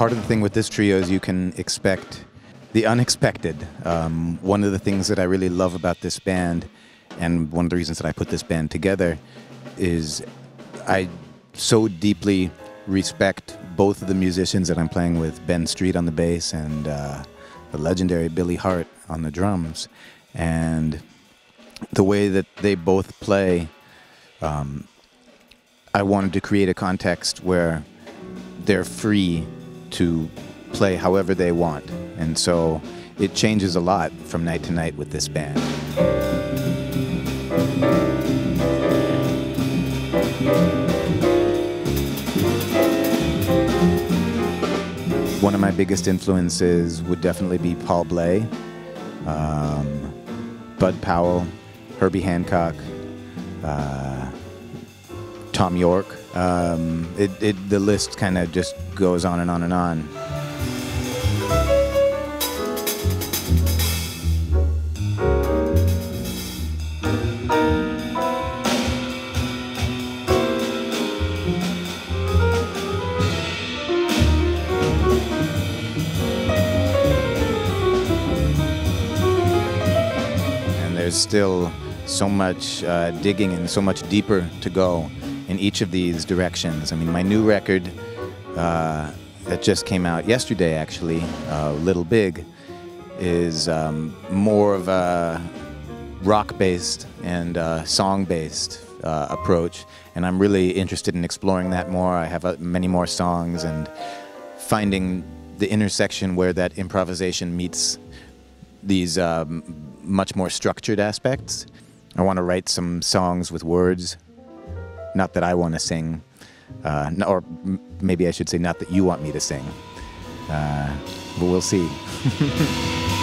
part of the thing with this trio is you can expect the unexpected. Um, one of the things that I really love about this band, and one of the reasons that I put this band together, is I so deeply respect both of the musicians that I'm playing with Ben Street on the bass and uh, the legendary Billy Hart on the drums. And the way that they both play, um, I wanted to create a context where they're free to play however they want. And so it changes a lot from night to night with this band. One of my biggest influences would definitely be Paul Bley, um, Bud Powell, Herbie Hancock, uh, Thom Yorke. Um, it, it, the list kind of just goes on and on and on. and there's still so much uh, digging and so much deeper to go in each of these directions. I mean, my new record uh, that just came out yesterday, actually, uh, Little Big, is um, more of a rock-based and uh, song-based uh, approach, and I'm really interested in exploring that more. I have uh, many more songs and finding the intersection where that improvisation meets these um, much more structured aspects. I want to write some songs with words. Not that I want to sing, uh, or maybe I should say, not that you want me to sing. Uh, but we'll see.